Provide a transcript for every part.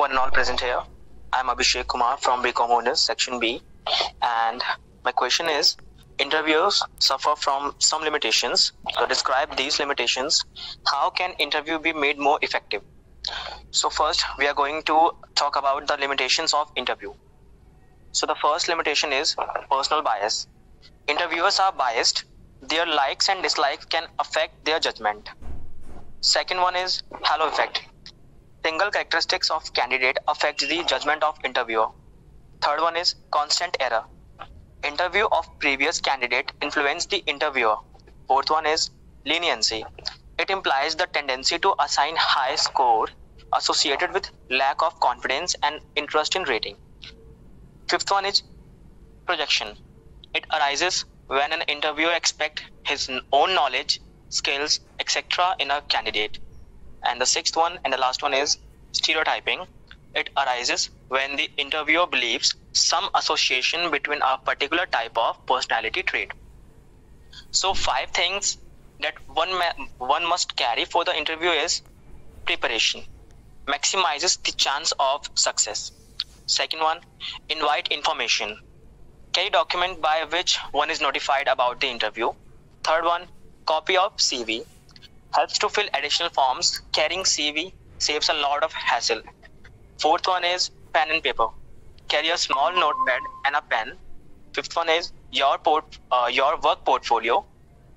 one and all present here. I'm Abhishek Kumar from BCom Honours, Section B, and my question is interviewers suffer from some limitations. So describe these limitations. How can interview be made more effective? So first, we are going to talk about the limitations of interview. So the first limitation is personal bias. Interviewers are biased. Their likes and dislikes can affect their judgment. Second one is halo effect. Single characteristics of candidate affects the judgment of interviewer. Third one is constant error. Interview of previous candidate influence the interviewer. Fourth one is leniency. It implies the tendency to assign high score associated with lack of confidence and interest in rating. Fifth one is projection. It arises when an interviewer expects his own knowledge, skills, etc. in a candidate. And the sixth one and the last one is stereotyping. It arises when the interviewer believes some association between a particular type of personality trait. So five things that one ma- one must carry for the interview is preparation maximizes the chance of success second one invite information carry document by which one is notified about the interview third one copy of cv helps to fill additional forms carrying cv saves a lot of hassle. Fourth one is pen and paper. Carry a small notepad and a pen. Fifth one is your port uh, your work portfolio.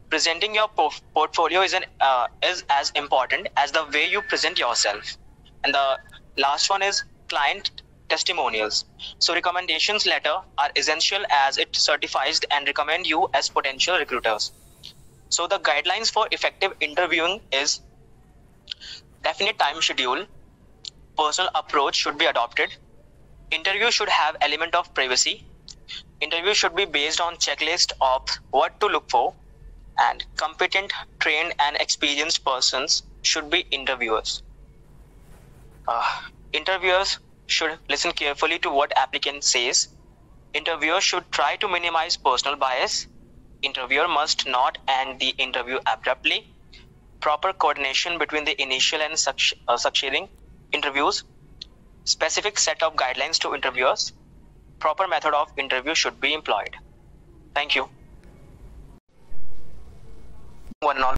Presenting your por- portfolio is an uh, is as important as the way you present yourself. And the last one is client testimonials. So recommendations letter are essential as it certifies and recommend you as potential recruiters. So the guidelines for effective interviewing is definite time schedule personal approach should be adopted. Interview should have element of privacy. Interview should be based on checklist of what to look for and competent trained and experienced persons should be interviewers. Uh, interviewers should listen carefully to what applicant says. Interviewers should try to minimize personal bias. Interviewer must not end the interview abruptly proper coordination between the initial and uh, succeeding interviews. Specific set of guidelines to interviewers. Proper method of interview should be employed. Thank you. One all